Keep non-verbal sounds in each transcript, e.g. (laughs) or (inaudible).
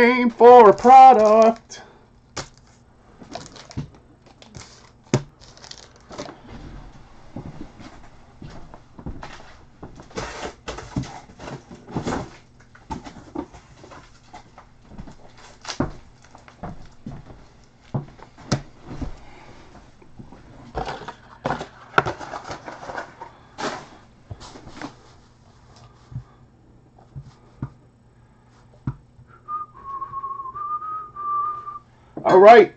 name for a product. All right.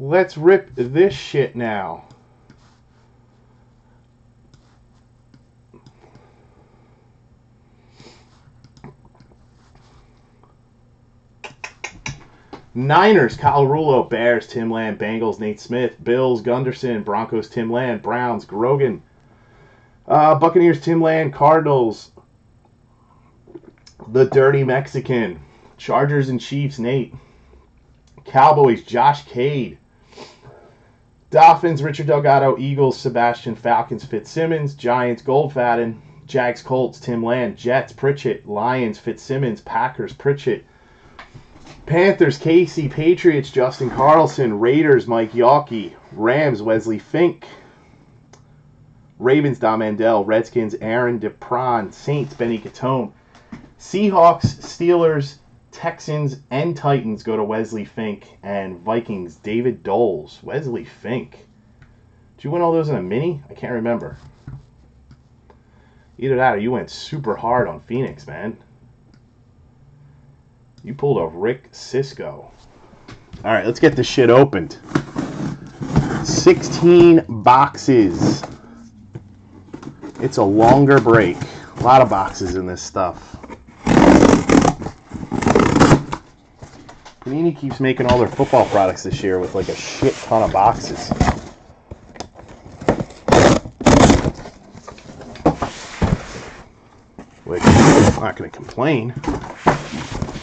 Let's rip this shit now. Niners, Colarulo, Bears, Tim Land, Bengals, Nate Smith, Bills, Gunderson, Broncos, Tim Land, Browns, Grogan, uh, Buccaneers, Tim Land, Cardinals, the Dirty Mexican, Chargers and Chiefs, Nate, Cowboys, Josh Cade, Dolphins, Richard Delgado, Eagles, Sebastian, Falcons, Fitzsimmons, Giants, Goldfaden, Jags, Colts, Tim Land, Jets, Pritchett, Lions, Fitzsimmons, Packers, Pritchett, Panthers, Casey, Patriots, Justin Carlson, Raiders, Mike Yawkey, Rams, Wesley Fink, Ravens, Dom Mandel, Redskins, Aaron DePron, Saints, Benny Catone, Seahawks, Steelers, Texans, and Titans go to Wesley Fink, and Vikings, David Doles. Wesley Fink. Did you win all those in a mini? I can't remember. Either that or you went super hard on Phoenix, man. You pulled a Rick Cisco. All right, let's get this shit opened. 16 boxes. It's a longer break. A lot of boxes in this stuff. Panini keeps making all their football products this year with like a shit ton of boxes. Which I'm not going to complain.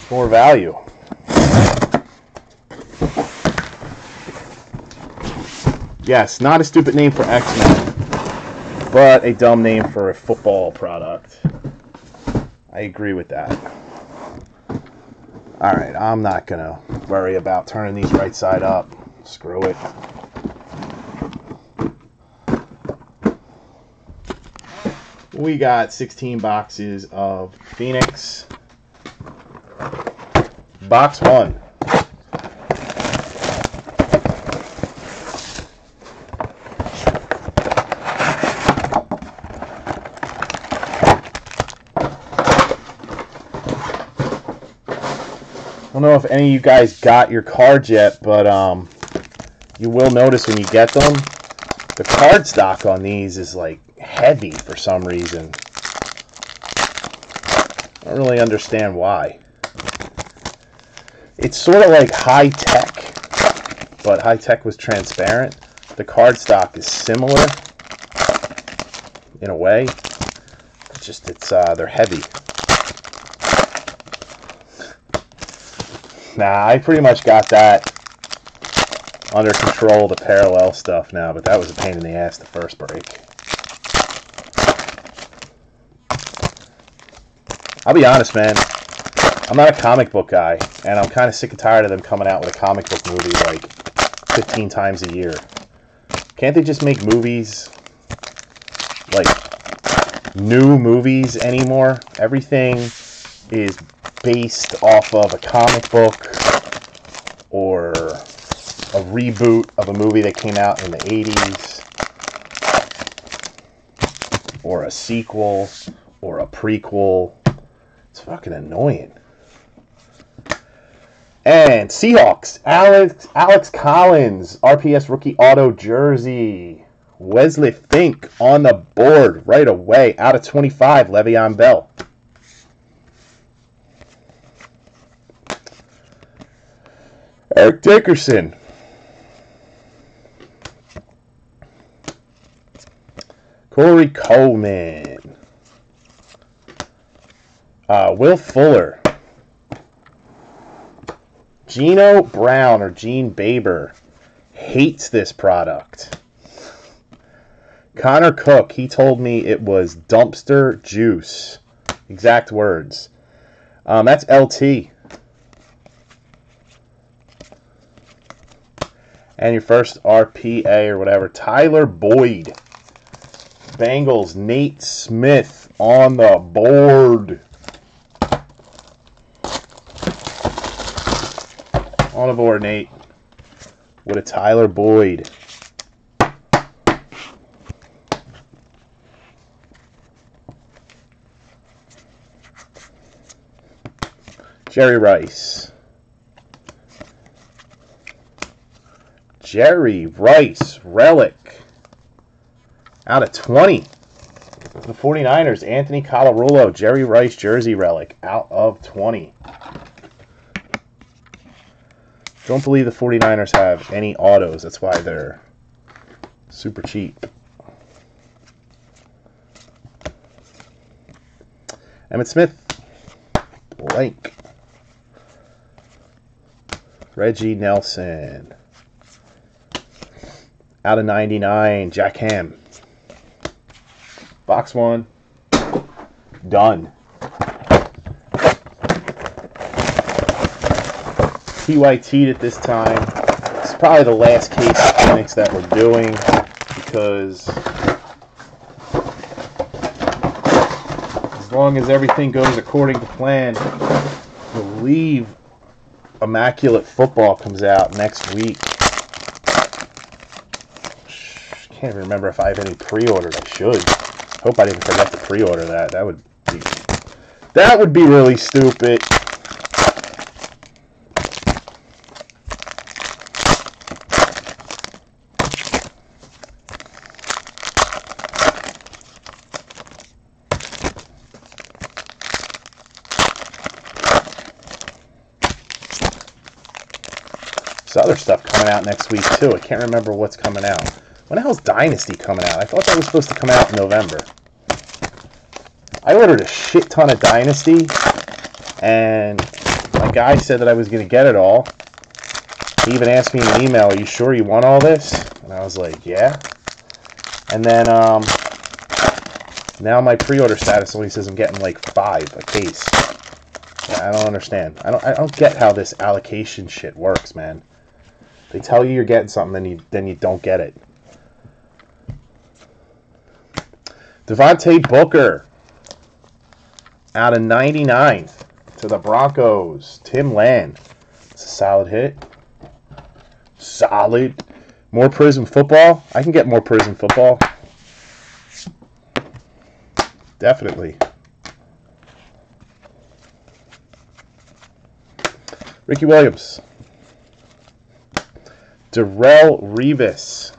More value. Yes, not a stupid name for X Men, but a dumb name for a football product. I agree with that. All right, I'm not gonna worry about turning these right side up. Screw it. We got 16 boxes of Phoenix. Box one. Don't know if any of you guys got your cards yet, but um, you will notice when you get them, the card stock on these is like heavy for some reason. I don't really understand why. It's sort of like high tech, but high tech was transparent. The card stock is similar in a way. It's just it's uh, they're heavy. Nah, I pretty much got that under control, the parallel stuff now, but that was a pain in the ass the first break. I'll be honest, man. I'm not a comic book guy, and I'm kind of sick and tired of them coming out with a comic book movie like 15 times a year. Can't they just make movies like new movies anymore? Everything is based off of a comic book or a reboot of a movie that came out in the 80s or a sequel or a prequel. It's fucking annoying. And Seahawks, Alex Alex Collins, RPS rookie auto jersey. Wesley Fink on the board right away. Out of 25, Le'Veon Bell. Eric Dickerson. Corey Coleman. Uh, Will Fuller. Gino Brown or Gene Baber hates this product. Connor Cook, he told me it was dumpster juice. Exact words. Um, that's LT. And your first RPA or whatever, Tyler Boyd. Bengals, Nate Smith on the board. On the board, Nate. With a Tyler Boyd. Jerry Rice. Jerry Rice, relic. Out of 20. The 49ers, Anthony Colarulo, Jerry Rice jersey relic. Out of 20. Don't believe the 49ers have any autos. That's why they're super cheap. Emmitt Smith, blank. Reggie Nelson. Out of 99, Jack Ham. Box one. Done. TYT'd at this time. It's probably the last case of Phoenix that we're doing because as long as everything goes according to plan, I believe Immaculate Football comes out next week. Can't even remember if I have any pre-ordered. I should. Hope I didn't forget to pre-order that. That would be that would be really stupid. There's other stuff coming out next week too. I can't remember what's coming out. When the hell's Dynasty coming out? I thought that was supposed to come out in November. I ordered a shit ton of Dynasty, and my guy said that I was going to get it all. He even asked me in an email, "Are you sure you want all this?" And I was like, "Yeah." And then um, now my pre-order status only says I'm getting like five a case. I don't understand. I don't. I don't get how this allocation shit works, man. They tell you you're getting something, then you then you don't get it. Devontae Booker out of 99 to the Broncos. Tim Land. It's a solid hit. Solid. More Prizm football. I can get more Prizm football. Definitely. Ricky Williams. Darrelle Revis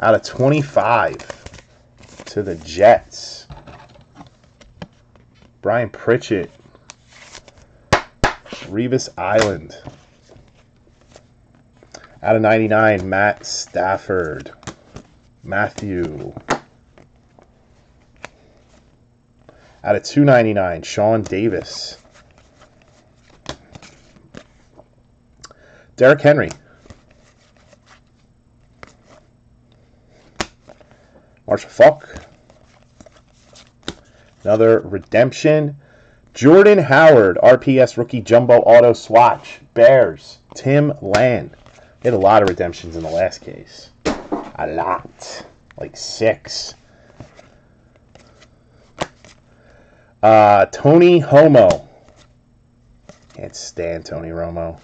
out of 25 to the Jets. Brian Pritchett. Revis Island. Out of 99, Matt Stafford. Matthew. Out of 299, Sean Davis. Derrick Henry. Marshall. Another redemption. Jordan Howard, RPS rookie jumbo auto swatch. Bears. Tim Land. He had a lot of redemptions in the last case. A lot. Like six. Uh, Tony Homo. Can't stand Tony Romo.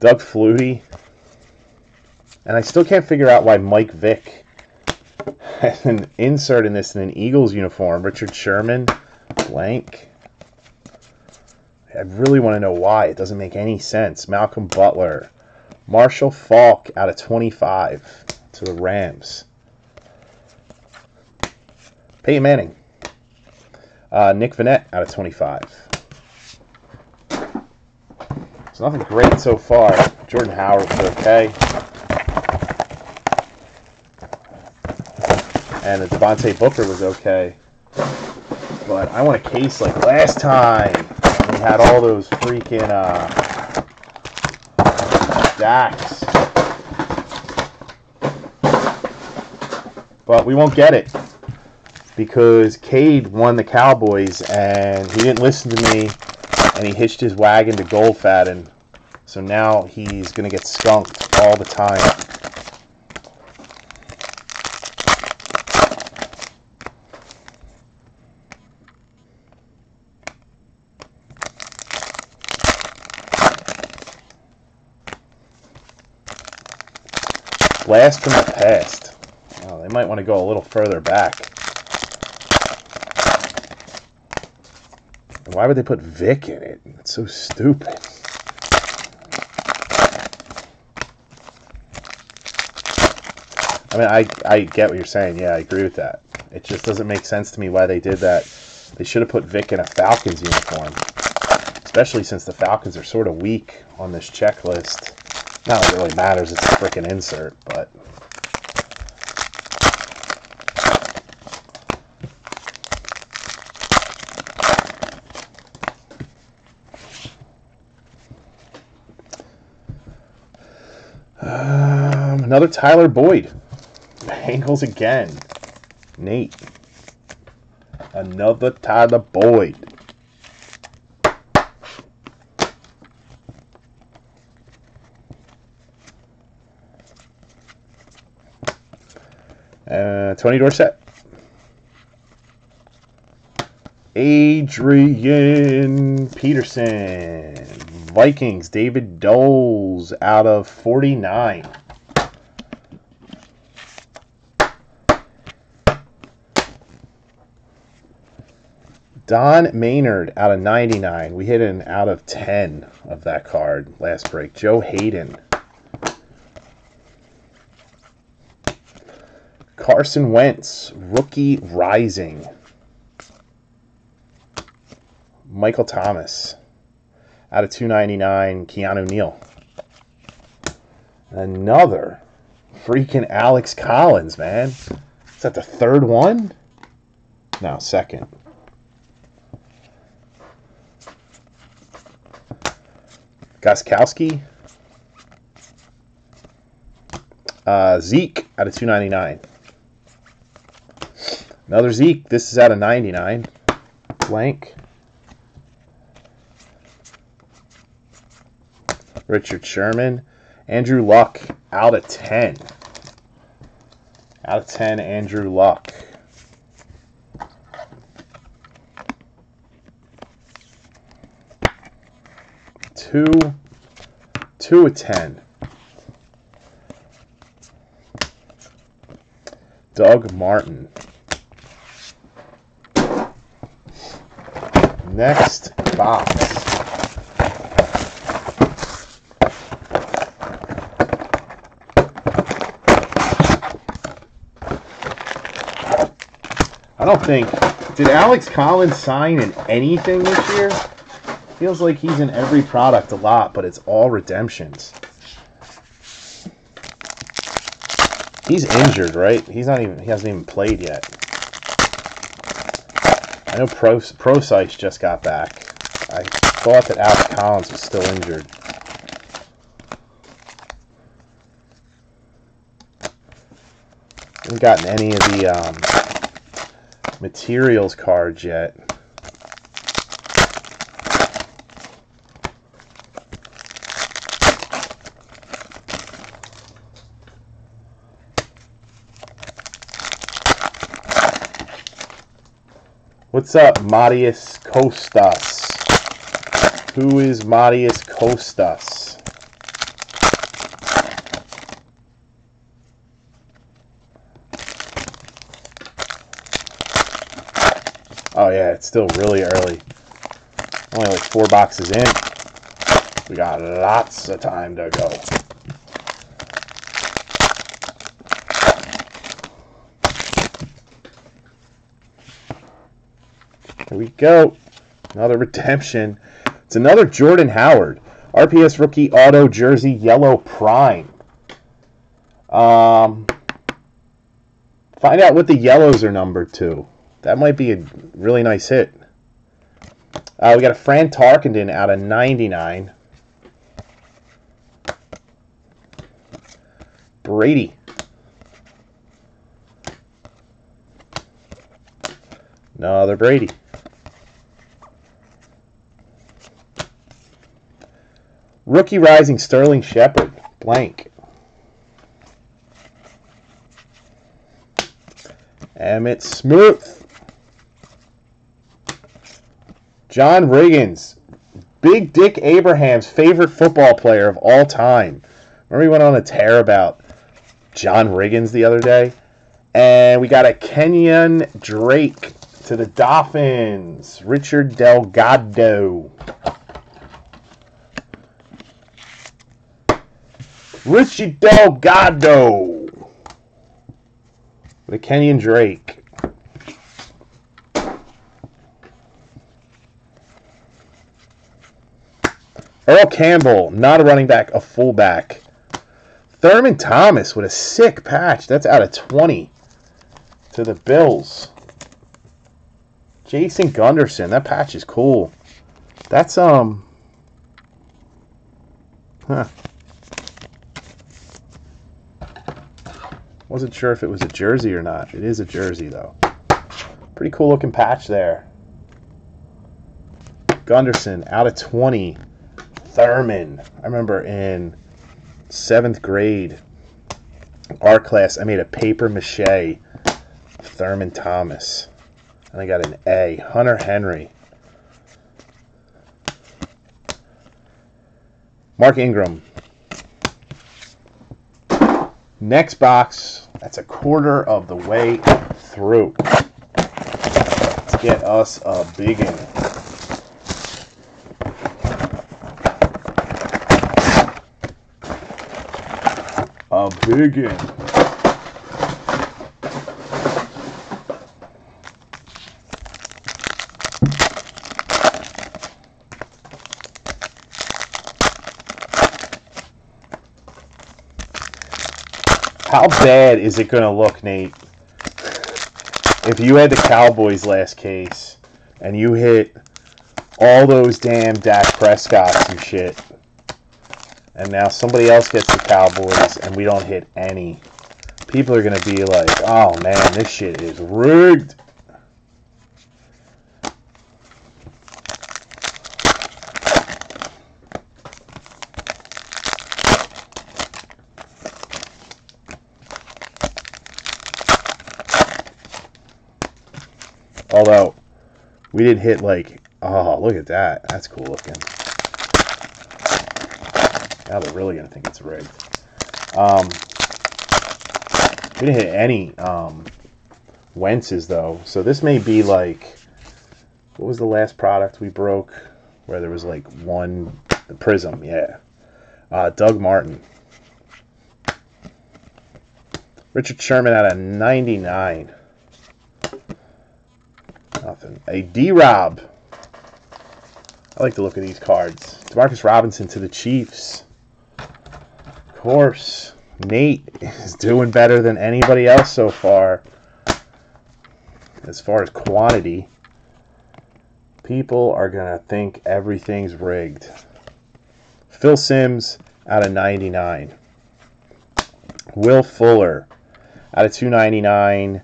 Doug Flutie. And I still can't figure out why Mike Vick (laughs) has an insert in this in an Eagles uniform. Richard Sherman, blank. I really want to know why. It doesn't make any sense. Malcolm Butler. Marshall Faulk out of 25 to the Rams. Peyton Manning. Uh, Nick Vannett out of 25. It's nothing great so far. Jordan Howard's okay. And the Devontae Booker was okay. But I want a case like last time. We had all those freaking uh, stacks. But we won't get it. because Cade won the Cowboys and he didn't listen to me and he hitched his wagon to Goldfaden. So now he's going to get skunked all the time. Blast from the past. Oh, they might want to go a little further back. Why would they put Vick in it? It's so stupid. I mean, I, I get what you're saying. Yeah, I agree with that. It just doesn't make sense to me why they did that. They should have put Vick in a Falcons uniform. Especially since the Falcons are sort of weak on this checklist. Not that it really matters, it's a freaking insert, but... Um, another Tyler Boyd. Bengals again. Nate. Another Tyler Boyd. Uh, Tony Dorsett. Adrian Peterson. Vikings. David Doles out of 49. Don Maynard out of 99. We hit an out of 10 of that card last break. Joe Haden. Carson Wentz, rookie rising. Michael Thomas out of 299. Keanu Neal. Another freaking Alex Collins, man. Is that the third one? No, second. Gostkowski. Uh, Zeke out of 299. Another Zeke. This is out of 99. Blank. Richard Sherman. Andrew Luck out of 10. Out of 10, Andrew Luck. Two, two of 10. Doug Martin. Next box. I don't think. Did Alex Collins sign in anything this year? Feels like he's in every product a lot, but it's all redemptions. He's injured, right? He's not even. He hasn't even played yet. I know Pro just got back. I thought that Alex Collins was still injured. Haven't gotten any of the um, materials cards yet. What's up, Marius Costas? Who is Marius Costas? Oh yeah, it's still really early. Only like four boxes in. We got lots of time to go. Here we go. Another redemption. It's another Jordan Howard. RPS rookie auto jersey yellow prime. Um, find out what the yellows are numbered to. That might be a really nice hit. Uh, we got a Fran Tarkenton out of 99. Brady. Another Brady. Rookie Rising Sterling Shepard. Blank. Emmitt Smith. John Riggins. Big Dick Abraham's favorite football player of all time. Remember he went on a tear about John Riggins the other day? And we got a Kenyan Drake to the Dolphins. Richard Delgado. Richie Delgado. The Kenyan Drake. Earl Campbell, not a running back, a fullback. Thurman Thomas with a sick patch. That's out of 20 to the Bills. Jason Gunderson, that patch is cool. That's um Huh. Wasn't sure if it was a jersey or not. It is a jersey though. Pretty cool looking patch there. Gunderson out of 20. Thurman. I remember in seventh grade, art class, I made a paper mache Thurman Thomas. And I got an A. Hunter Henry. Mark Ingram. Next box. That's a quarter of the way through. Let's get us a big one. A big one. How bad is it going to look, Nate, if you had the Cowboys last case and you hit all those damn Dak Prescotts and shit, and now somebody else gets the Cowboys and we don't hit any? People are going to be like, oh man, this shit is rigged. We did hit like, oh, look at that. That's cool looking. Now they're really going to think it's rigged. Um, we didn't hit any um, Wentz's, though. So this may be like, what was the last product we broke? Where there was like one, the Prizm, yeah. Uh, Doug Martin. Richard Sherman out of 99. A D-Rob. I like the look of these cards. Demarcus Robinson to the Chiefs. Of course. Nate is doing better than anybody else so far. As far as quantity. People are going to think everything's rigged. Phil Simms out of 99. Will Fuller out of 299.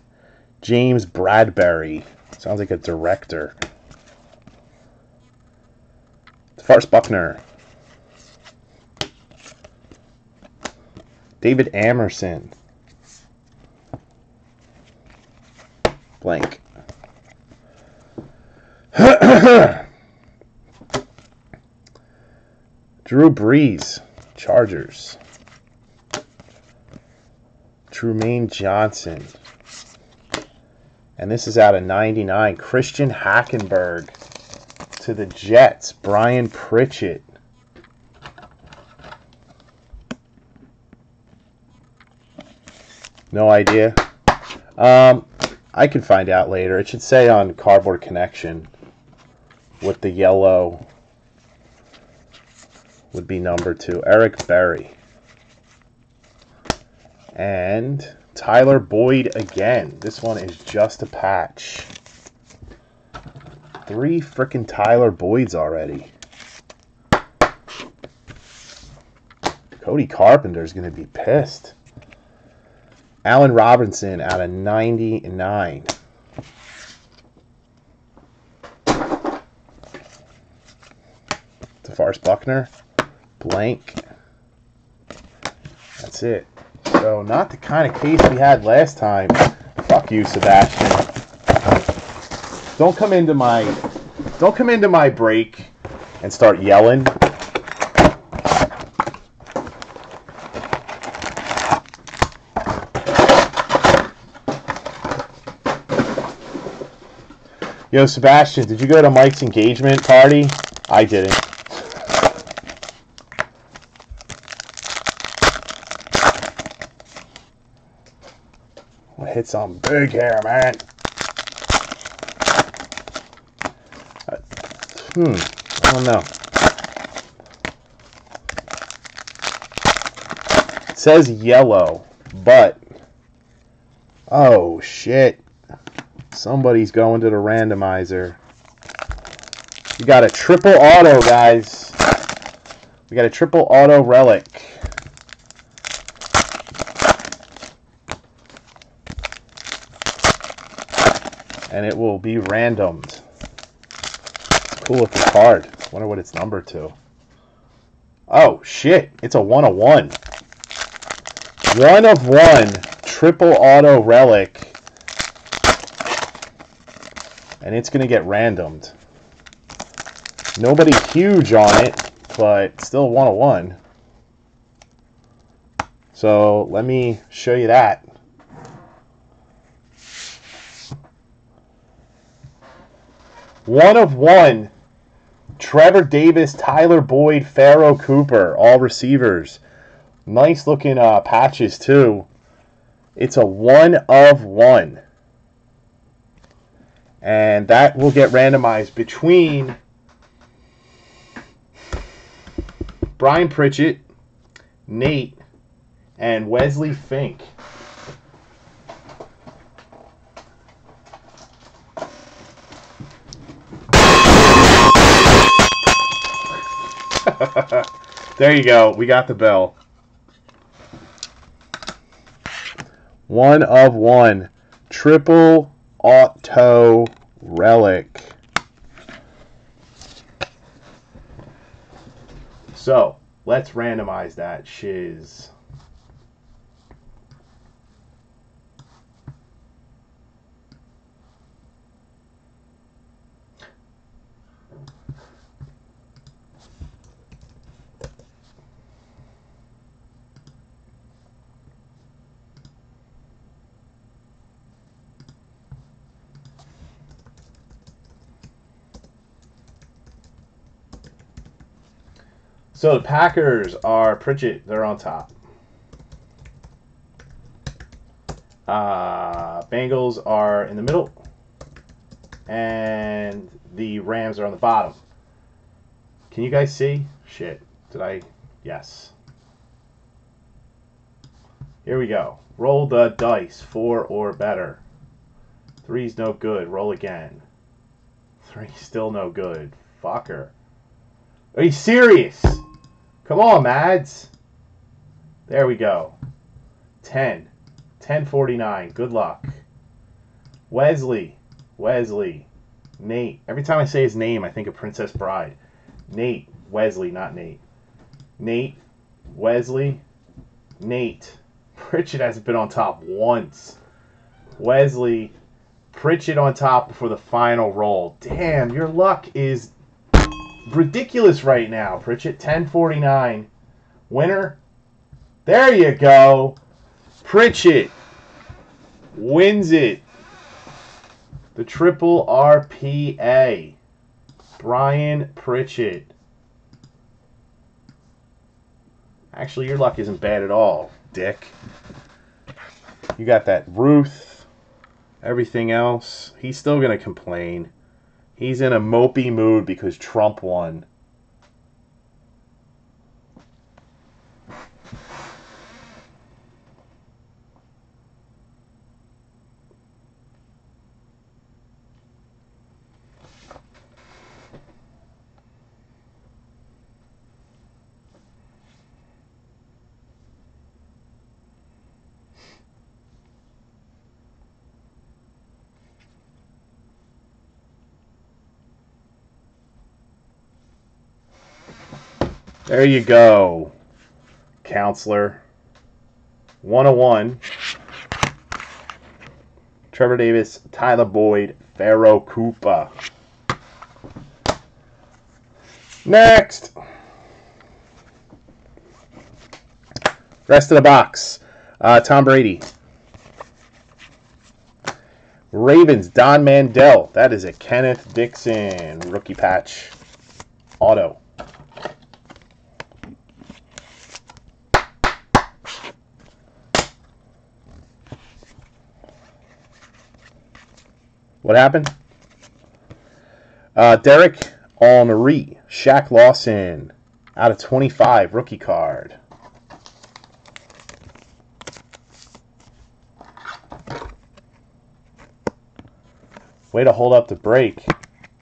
James Bradberry Sounds like a director. DeForest Buckner. David Amerson. Blank. (coughs) Drew Brees, Chargers. Trumaine Johnson, and this is out of 99. Christian Hackenberg to the Jets. Brian Pritchett. No idea. Um, I can find out later. It should say on Cardboard Connection what the yellow would be number two. Eric Berry. And Tyler Boyd again. This one is just a patch. Three freaking Tyler Boyds already. Cody Carpenter is going to be pissed. Allen Robinson out of 99. DeForest Buckner. Blank. That's it. So not the kind of case we had last time. Fuck you, Sebastian. Don't come into my don't come into my break and start yelling. Yo, Sebastian, did you go to Mike's engagement party? I didn't. Hit something big here, man. Hmm, I don't know. It says yellow, but oh shit. Somebody's going to the randomizer. We got a triple auto, guys. We got a triple auto relic. And it will be randomed. Cool looking card. Wonder what it's numbered to. Oh, shit. It's a one of one. One of one. Triple auto relic and it's going to get randomed. Nobody huge on it, but still 101. So let me show you that. One of one. Trevor Davis, Tyler Boyd, Pharoh Cooper, all receivers. Nice looking uh, patches too. It's a one of one and that will get randomized between Brian Pritchett, Nate, and Wesley Fink. (laughs) there you go. We got the bell. One of one. Triple Auto Relic. So, let's randomize that shiz. So the Packers are Pritchett. They're on top. Uh, Bengals are in the middle, and the Rams are on the bottom. Can you guys see? Shit. Did I? Yes. Here we go. Roll the dice. Four or better. Three's no good. Roll again. Three still no good. Fucker. Are you serious? Come on, Mads. There we go. 10. 1049. Good luck. Wesley. Wesley. Nate. Every time I say his name, I think of Princess Bride. Nate. Wesley, not Nate. Nate. Wesley. Nate. Pritchett hasn't been on top once. Wesley. Pritchett on top before the final roll. Damn, your luck is ridiculous right now, Pritchett. 1049. Winner. There you go. Pritchett wins it. The triple RPA. Brian Pritchett. Actually, your luck isn't bad at all, Dick. You got that Ruth, everything else. He's still going to complain. He's in a mopey mood because Trump won. There you go, counselor. 101. Trevor Davis, Tyler Boyd, Pharoh Cooper. Next. Rest of the box. Uh, Tom Brady. Ravens, Don Mandel. That is a Kenneth Dixon rookie patch auto. What happened? Uh, Derrick Henry, Shaq Lawson, out of 25, rookie card. Way to hold up the break.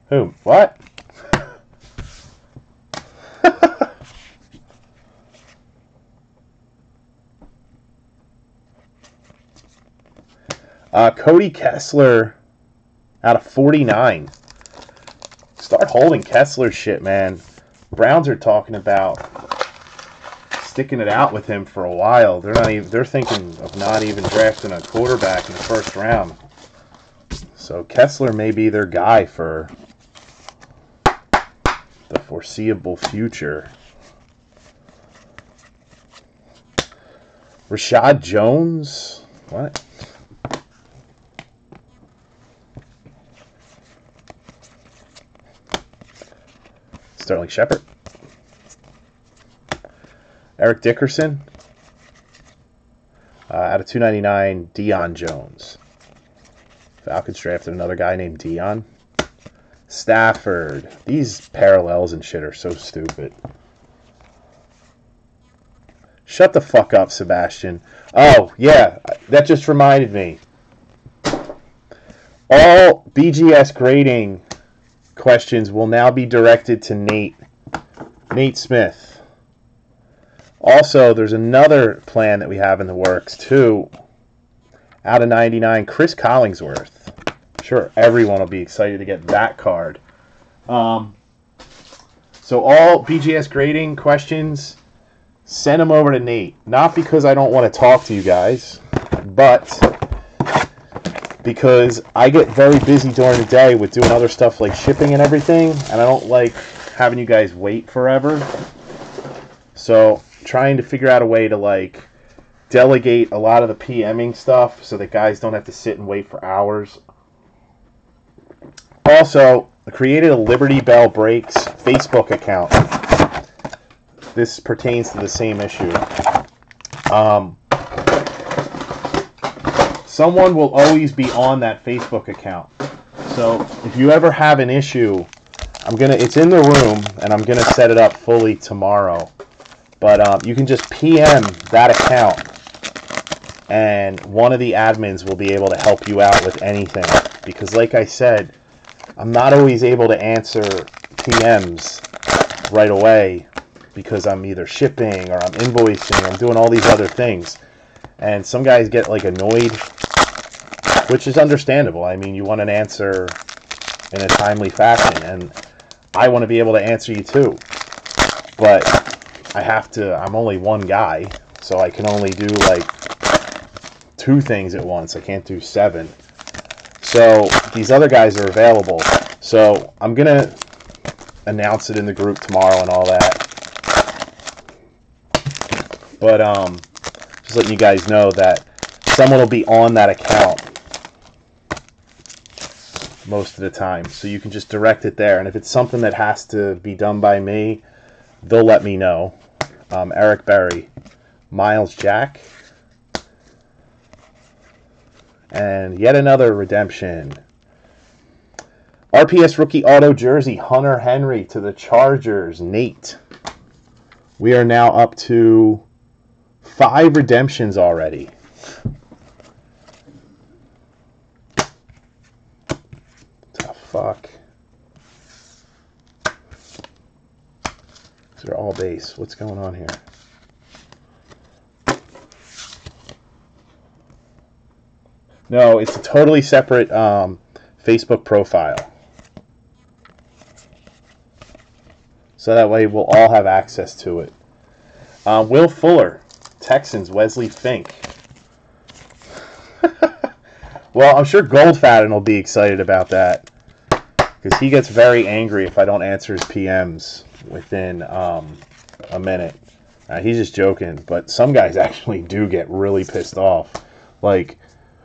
Whom? What? (laughs) uh, Cody Kessler out of 49. Start holding Kessler shit, man. Browns are talking about sticking it out with him for a while. They're not even they're thinking of not even drafting a quarterback in the first round. So Kessler may be their guy for the foreseeable future. Reshad Jones? What? Sterling Shepard. Eric Dickerson. Uh, out of 299, Deion Jones. Falcons drafted another guy named Dion. Stafford. These parallels and shit are so stupid. Shut the fuck up, Sebastian. Oh, yeah, that just reminded me. All BGS grading questions will now be directed to Nate. Nate Smith. Also, there's another plan that we have in the works, too out of 99, Cris Collinsworth. Sure, everyone will be excited to get that card. Um, so all BGS grading questions, send them over to Nate. Not because I don't want to talk to you guys, but because I get very busy during the day with doing other stuff like shipping and everything, and I don't like having you guys wait forever. So trying to figure out a way to like delegate a lot of the PMing stuff so that guys don't have to sit and wait for hours. Also, I created a Liberty Bell Breaks Facebook account. This pertains to the same issue. Um, someone will always be on that Facebook account. So if you ever have an issue, I'm gonna it's in the room and I'm gonna set it up fully tomorrow. But um, you can just PM that account and one of the admins will be able to help you out with anything. Because, like I said, I'm not always able to answer PMs right away because I'm either shipping or I'm invoicing or I'm doing all these other things. And some guys get like annoyed, which is understandable. I mean, you want an answer in a timely fashion, and I want to be able to answer you too. But I have to, I'm only one guy, so I can only do like two things at once. I can't do seven. So these other guys are available. So I'm going to announce it in the group tomorrow and all that. But um, just letting you guys know that someone will be on that account most of the time. So you can just direct it there. And if it's something that has to be done by me, they'll let me know. Um, Eric Berry, Myles Jack, and yet another redemption. RPS rookie auto jersey, Hunter Henry to the Chargers, Nate. We are now up to five redemptions already. The fuck. These are all base. What's going on here? No, it's a totally separate um, Facebook profile. So that way we'll all have access to it. Uh, Will Fuller, Texans, Wesley Fink. (laughs) well, I'm sure Goldfaden will be excited about that because he gets very angry if I don't answer his PMs within um, a minute. Uh, he's just joking, but some guys (laughs) actually do get really pissed off, like,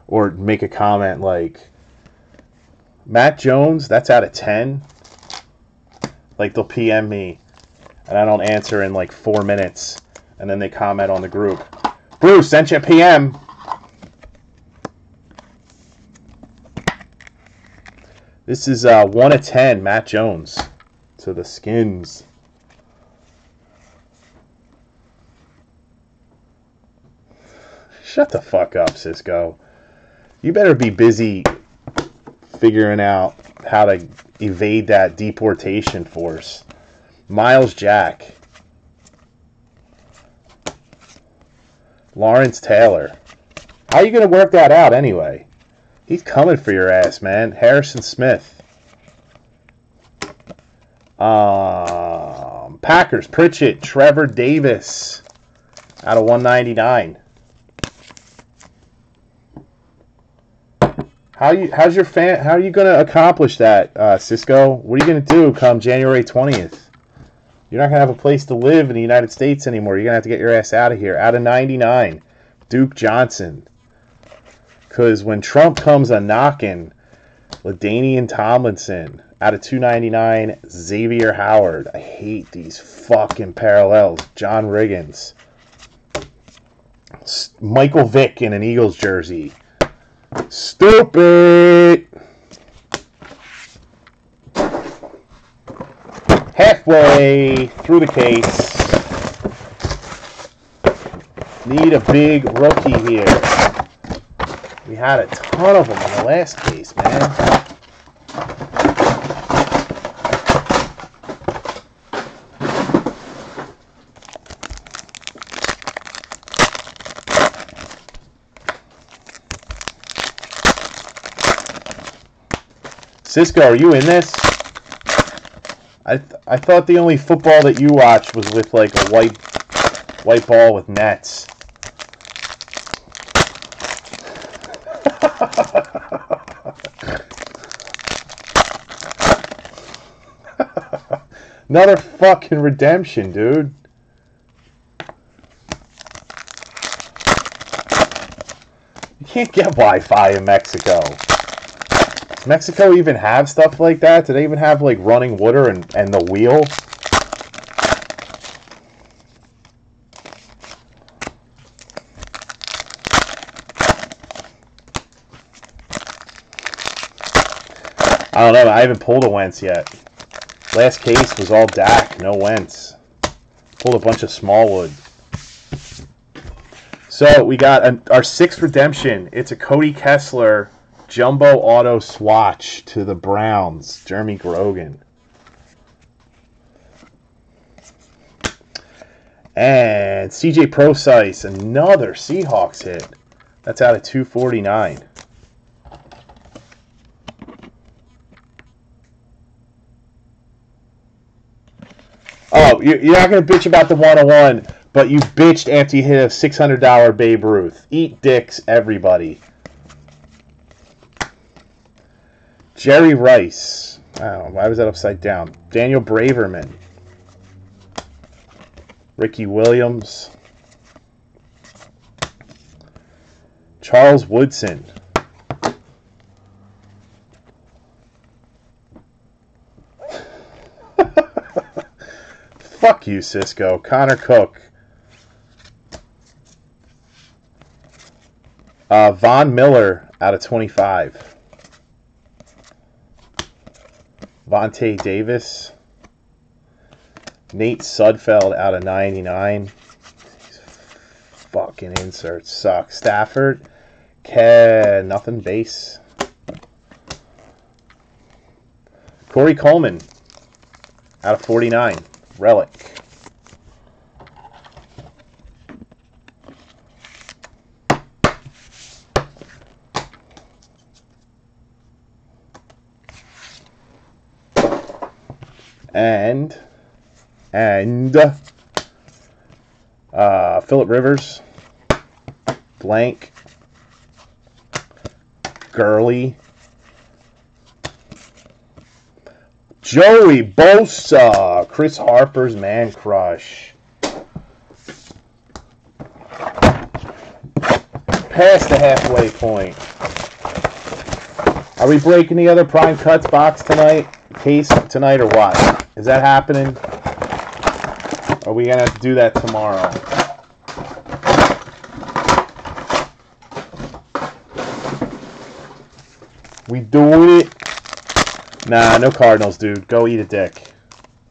or make a comment like, "Matt Jones, that's out of 10. Like they'll PM me, and I don't answer in like four minutes, and then they comment on the group, "Bruce sent you a PM." This is uh, one of ten, Matt Jones, to the Skins. Shut the fuck up, Cisco. You better be busy figuring out how to evade that deportation force. Myles Jack. Lawrence Taylor. How are you going to work that out anyway? He's coming for your ass, man. Harrison Smith. Um, Packers, Pritchett, Trevor Davis out of 199. How you how's your fan how are you gonna accomplish that, uh, Cisco? What are you gonna do come January twentieth? You're not gonna have a place to live in the United States anymore. You're gonna have to get your ass out of here. Out of ninety nine. Duke Johnson. Cause when Trump comes a knocking, LaDainian Tomlinson out of 299, Xavier Howard. I hate these fucking parallels. John Riggins. Michael Vick in an Eagles jersey. Stupid. Halfway through the case. Need a big rookie here. We had a ton of them in the last case, man. Cisco, are you in this? I th I thought the only football that you watched was with like a white white ball with nets. Another fucking redemption, dude. You can't get Wi-Fi in Mexico. Does Mexico even have stuff like that? Do they even have like running water and, and the wheel? I don't know. I haven't pulled a Wentz yet. Last case was all Dak, no Wentz. Pulled a bunch of Smallwood. So we got an, our sixth redemption. It's a Cody Kessler Jumbo auto swatch to the Browns, Jeremy Grogan. And CJ Prosise, another Seahawks hit. That's out of 249. Oh, you're not going to bitch about the 101, but you bitched after you hit a $600 Babe Ruth. Eat dicks, everybody. Jerry Rice. Oh, why was that upside down? Daniel Braverman. Ricky Williams. Charles Woodson. Fuck you, Cisco. Connor Cook. Uh, Von Miller out of 25. Vontae Davis. Nate Sudfeld out of 99. These fucking inserts suck. Stafford. Ke nothing base. Corey Coleman out of 49. Relic. And And uh, Philip Rivers. Blank. Gurley. Joey Bosa. Chris Harper's man crush. Past the halfway point. Are we breaking the other Prime Cuts box tonight? Case tonight or what? Is that happening? Are we going to have to do that tomorrow? We doing it? Nah, no Cardinals, dude. Go eat a dick.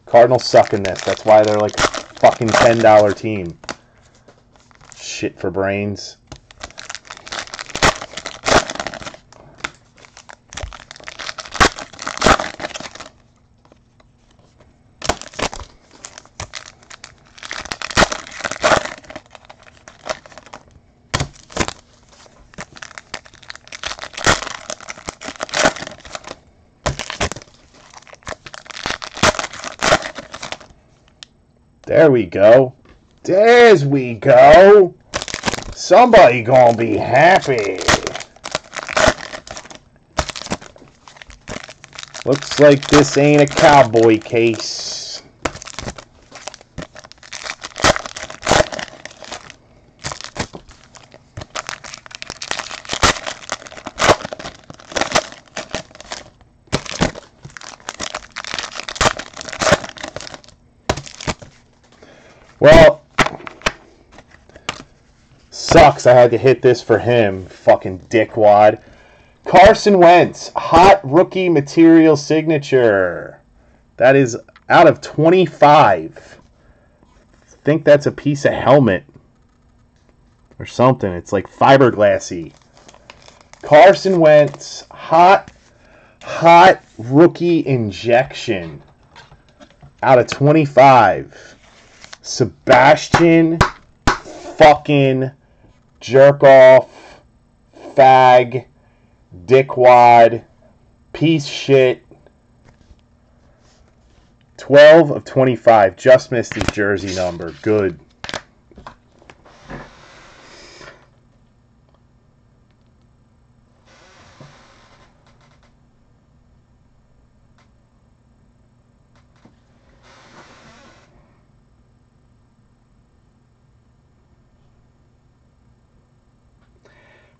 Cardinals suck in this. That's why they're like a fucking $10 team. Shit for brains. There we go. There's we go. Somebody gonna be happy. Looks like this ain't a cowboy case. Well, sucks I had to hit this for him, fucking dickwad. Carson Wentz, hot rookie material signature. That is out of 25. I think that's a piece of helmet or something. It's like fiberglassy. Carson Wentz, hot, hot rookie injection out of 25. Sebastian fucking jerk off fag dickwad piece shit. 12 of 25 just missed his jersey number. Good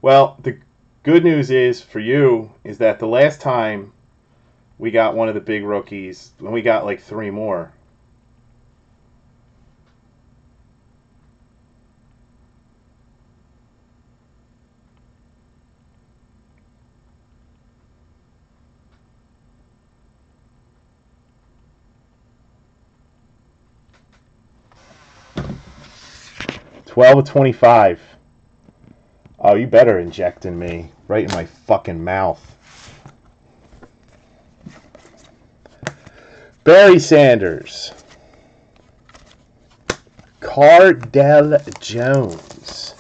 Well, the good news is for you is that the last time we got one of the big rookies, when we got like three more. Twelve of twenty-five. Oh, you better injecting me right in my fucking mouth. Barry Sanders. Cardale Jones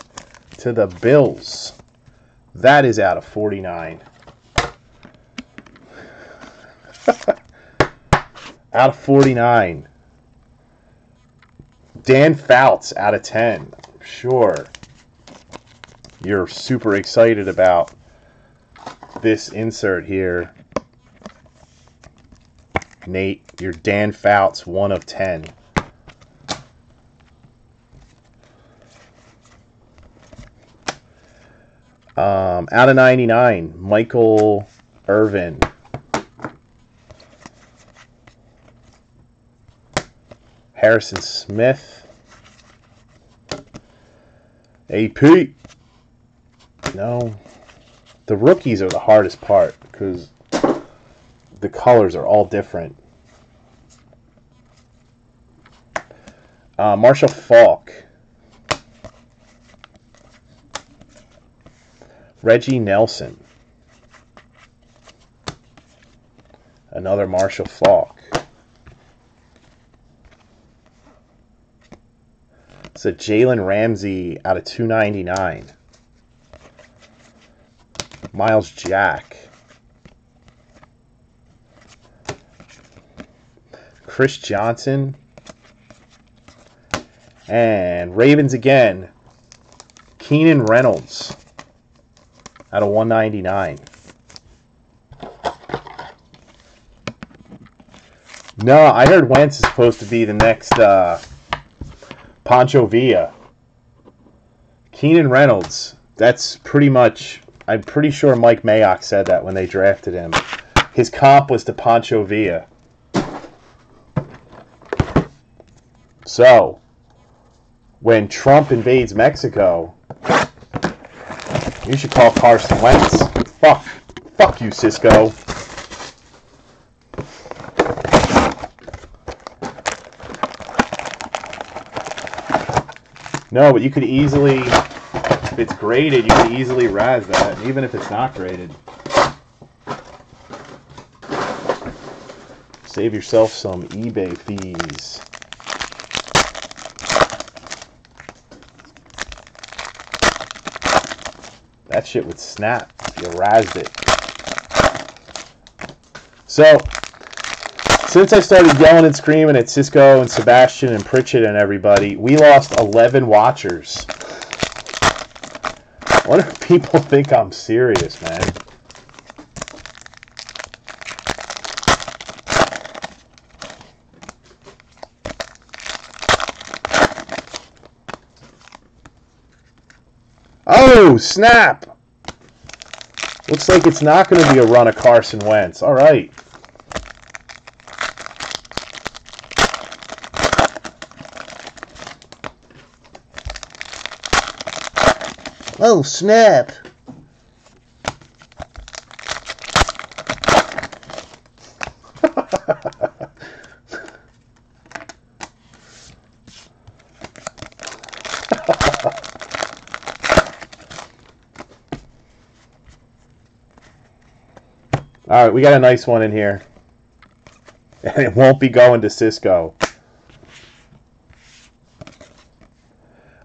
to the Bills. That is out of 49. (laughs) out of 49. Dan Fouts out of 10. Sure you're super excited about this insert here. Nate, your Dan Fouts, 1 of 10. Um, out of 99, Michael Irvin. Harrison Smith. AP. No. The rookies are the hardest part because the colors are all different. Uh, Marshall Faulk. Reggie Nelson. Another Marshall Faulk. It's a Jalen Ramsey out of 299. Myles Jack. Chris Johnson. And Ravens again. Keenan Reynolds out of 199. No, I heard Wentz is supposed to be the next uh, Pancho Villa. Keenan Reynolds. That's pretty much. I'm pretty sure Mike Mayock said that when they drafted him. His comp was to Pancho Villa. So, when Trump invades Mexico, you should call Carson Wentz. Fuck. Fuck you, Cisco. No, but you could easily, if it's graded, you can easily razz that, even if it's not graded. Save yourself some eBay fees. That shit would snap if you razzed it. So, since I started yelling and screaming at Cisco and Sebastian and Pritchett and everybody, we lost 11 watchers. (laughs) Wonder if people think I'm serious, man. Oh, snap! Looks like it's not going to be a run of Carson Wentz. All right. Oh, snap. (laughs) All right, we got a nice one in here. (laughs) And it won't be going to Cisco.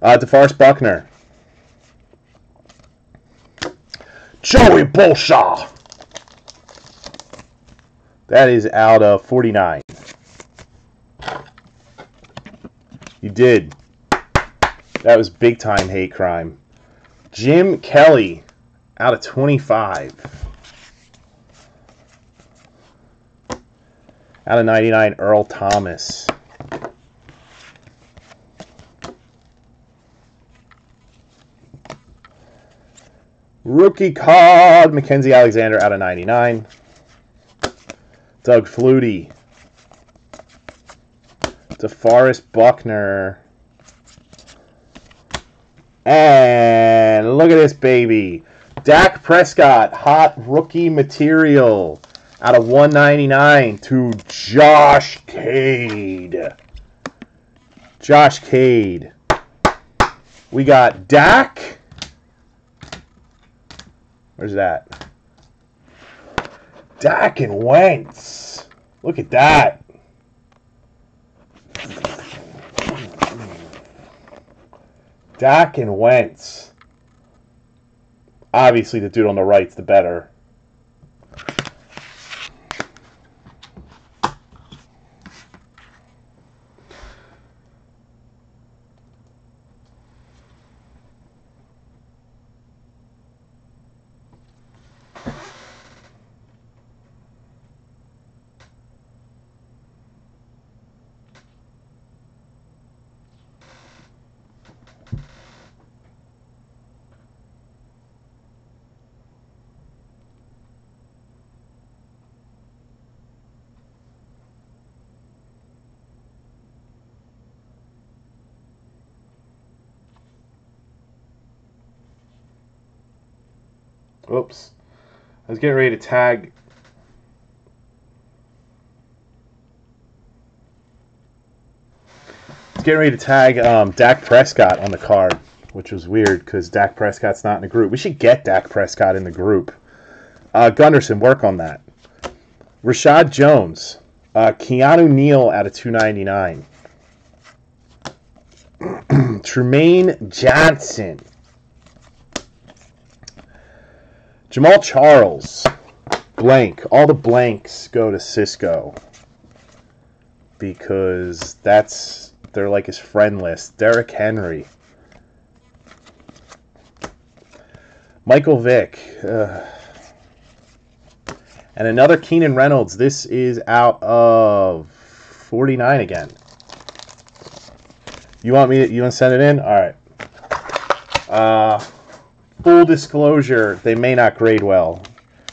Uh, DeForest Buckner. Bosa. That is out of 49. You did. That was big time hate crime. Jim Kelly out of 25. Out of 99, Earl Thomas. Rookie card, Mackensie Alexander out of 99. Doug Flutie. DeForest Buckner. And look at this baby. Dak Prescott, hot rookie material out of 199 to Josh Cade. Josh Cade. We got Dak. Where's that? Dak and Wentz. Look at that. Dak and Wentz. Obviously, the dude on the right's the better. Oops. I was getting ready to tag. I was getting ready to tag um, Dak Prescott on the card, which was weird because Dak Prescott's not in the group. We should get Dak Prescott in the group. Uh, Gunderson, work on that. Reshad Jones. Uh, Keanu Neal out of 299. (clears throat) Trumaine Johnson. Jamaal Charles. Blank. All the blanks go to Cisco. Because that's they're like his friend list. Derrick Henry. Michael Vick. Uh, and another Keenan Reynolds. This is out of 49 again. You want me to, you want to send it in? All right. Uh, full disclosure, they may not grade well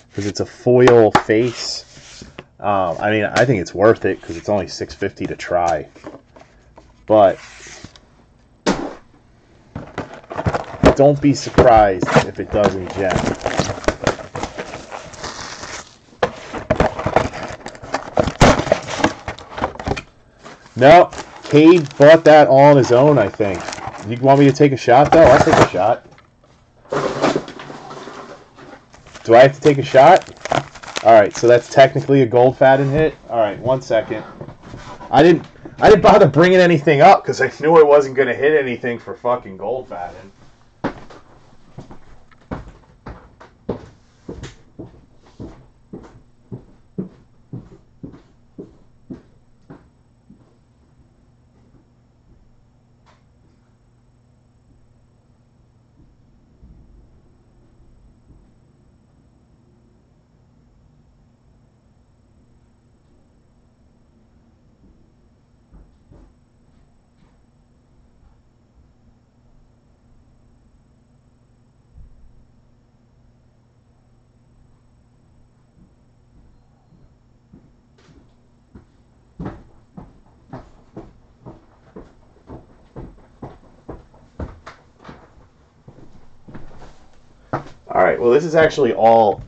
because it's a foil face. Um, I mean, I think it's worth it because it's only 650 to try. But don't be surprised if it doesn't gem. No, Cade bought that all on his own, I think. You want me to take a shot, though? I'll take a shot. Do I have to take a shot? All right, so that's technically a Goldfaden hit. All right, one second. I didn't, I didn't bother bringing anything up because I knew I wasn't going to hit anything for fucking Goldfaden. All right, well, this is actually all.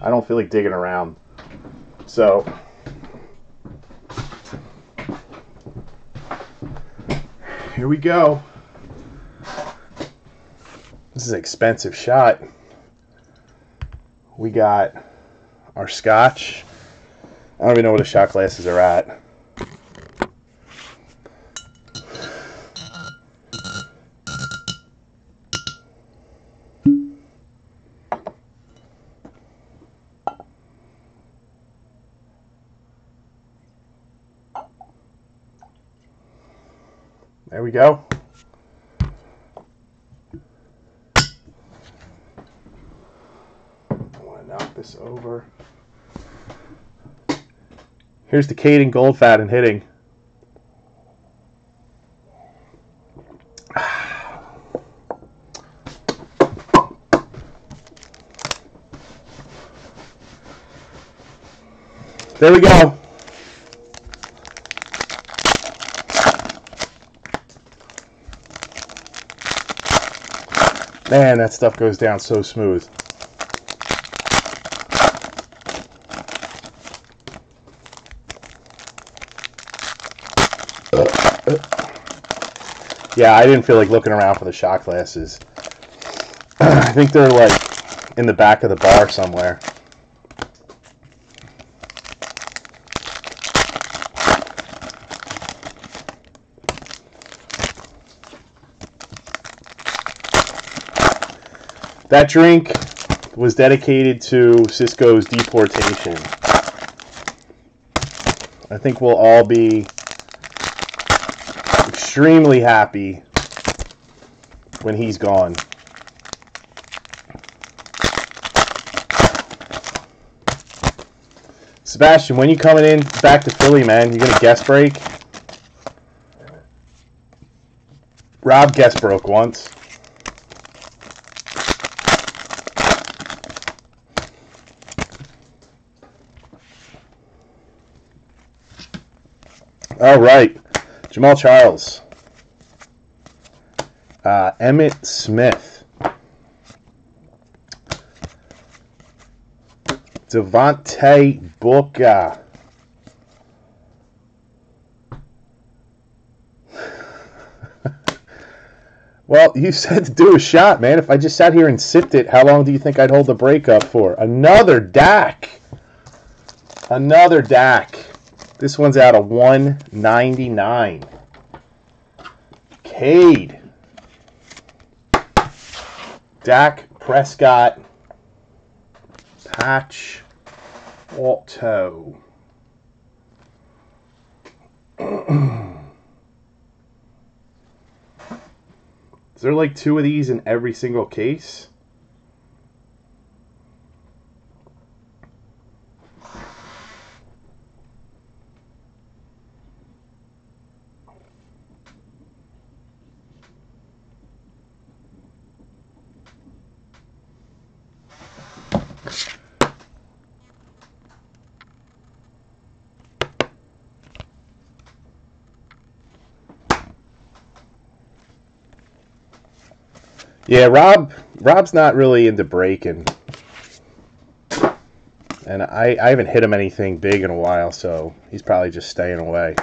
I don't feel like digging around. So. Here we go. This is an expensive shot. We got our scotch. I don't even know where the shot glasses are at. There we go. I want to knock this over. Here's the Caden Goldfaden hitting. (sighs) There we go. Man, that stuff goes down so smooth. Yeah, I didn't feel like looking around for the shot glasses. (clears throat) I think they're like in the back of the bar somewhere. That drink was dedicated to Cisco's deportation. I think we'll all be extremely happy when he's gone. Sebastian, when you coming in back to Philly, man? You gonna guest break? Rob guest broke once. All right, Jamaal Charles, uh, Emmitt Smith, Devontae Booker. (laughs) well, you said to do a shot, man. If I just sat here and sipped it, how long do you think I'd hold the break up for? Another Dak. Another Dak. This one's out of 199. Cade. Dak Prescott. Patch Auto. (clears throat) Is there like two of these in every single case? Yeah, Rob. Rob's not really into breaking, and I I haven't hit him anything big in a while, so he's probably just staying away.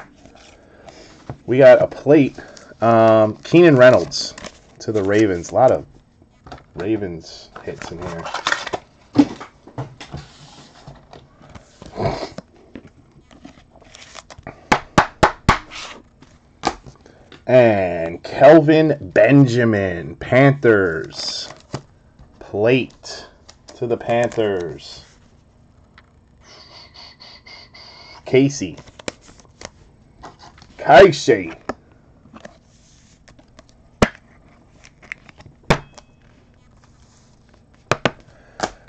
We got a plate. Um, Keenan Reynolds to the Ravens. A lot of Ravens hits in here. And Kelvin Benjamin, Panthers. Plate to the Panthers. Casey. Casey.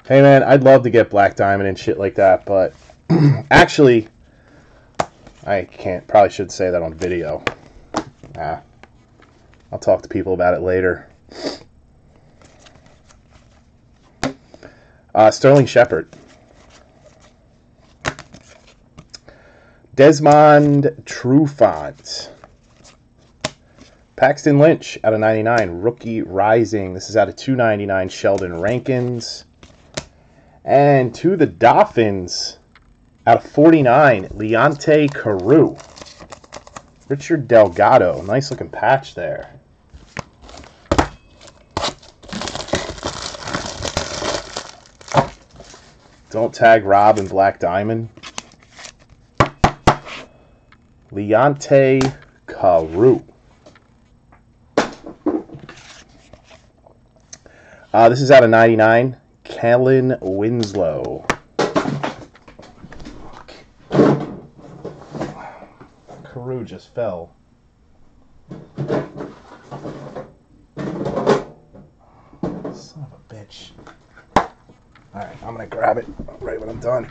Hey man, I'd love to get Black Diamond and shit like that, but (clears throat) actually, I can't. Probably should say that on video. Ah, I'll talk to people about it later. Uh, Sterling Shepard. Desmond Trufant. Paxton Lynch out of 99. Rookie Rising. This is out of 299. Sheldon Rankins. And to the Dolphins out of 49. Leonte Carroo. Richard Delgado. Nice looking patch there. Don't tag Rob and Black Diamond. Leonte Carroo. Uh, this is out of 99. Kellen Winslow. Carroo just fell. I'm gonna grab it right when I'm done.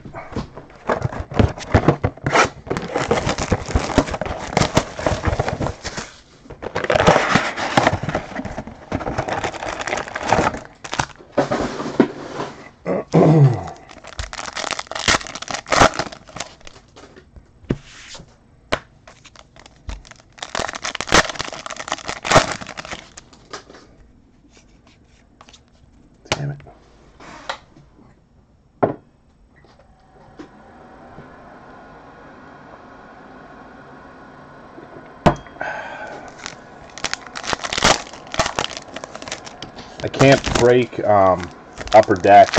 Break um, upper deck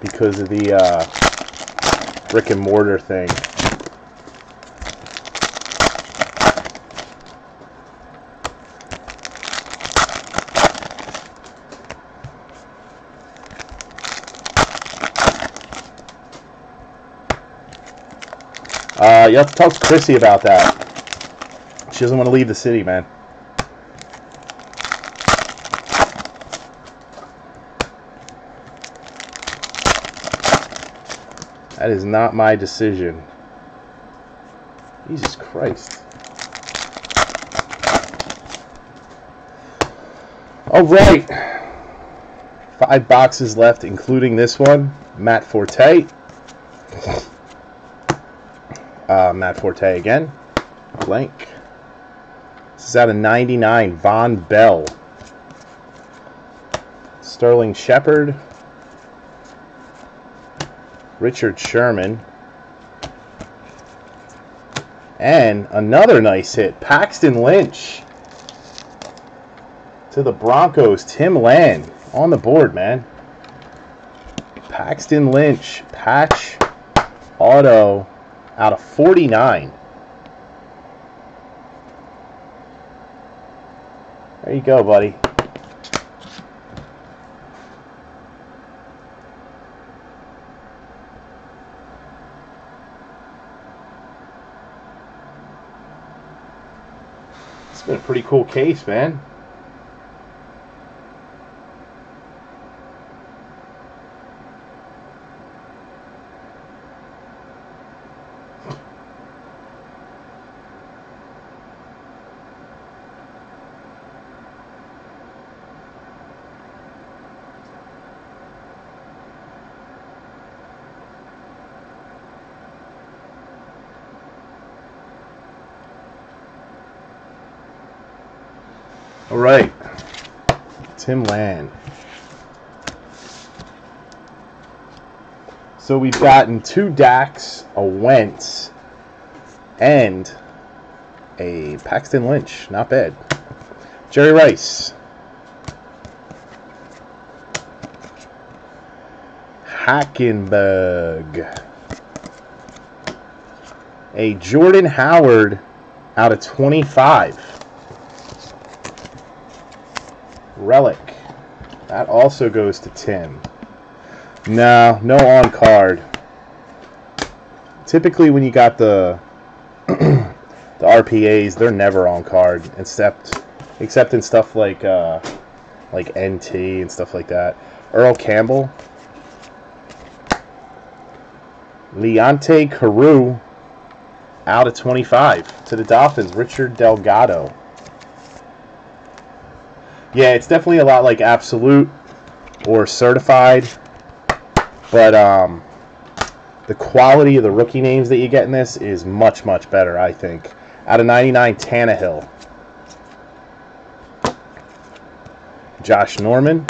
because of the uh, brick and mortar thing. Uh, you have to talk to Chrissy about that. She doesn't want to leave the city, man. Is not my decision. Jesus Christ. All right. Five boxes left, including this one. Matt Forte. Uh, Matt Forte again. Blank. This is out of 99. Vonn Bell. Sterling Shepard. Richard Sherman. And another nice hit. Paxton Lynch. To the Broncos. Tim Land. On the board, man. Paxton Lynch. Patch. Auto. Out of 49. There you go, buddy. Pretty cool case, man. All right. Tim Land. So we've gotten two Dax, a Wentz, and a Paxton Lynch. Not bad. Jerry Rice. Hackenberg. A Jordan Howard out of 25. Relic. That also goes to Tim. No, no on card. Typically, when you got the (clears throat) the RPAs, they're never on card, except except in stuff like uh, like NT and stuff like that. Earl Campbell, Leonte Carroo, out of 25 to the Dolphins. Richard Delgado. Yeah, it's definitely a lot like absolute or certified, but um, the quality of the rookie names that you get in this is much, much better, I think. Out of 99, Tannehill. Josh Norman.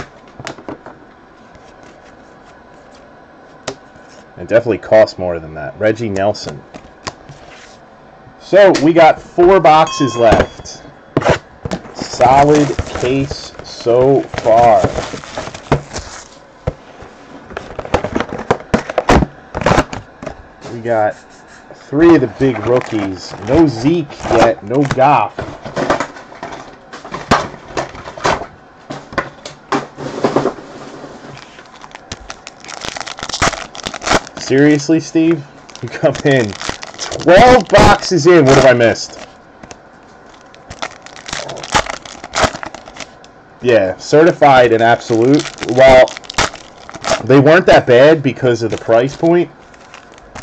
It definitely costs more than that. Reggie Nelson. So we got four boxes left. Solid case so far. We got three of the big rookies. No Zeke yet, no Goff. Seriously, Steve? You come in 12 boxes in. What have I missed? Yeah, certified and absolute. While they weren't that bad because of the price point,